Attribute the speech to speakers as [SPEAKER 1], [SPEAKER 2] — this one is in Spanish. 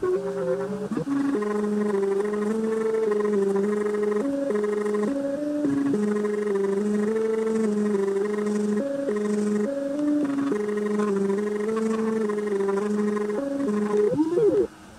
[SPEAKER 1] Gracias.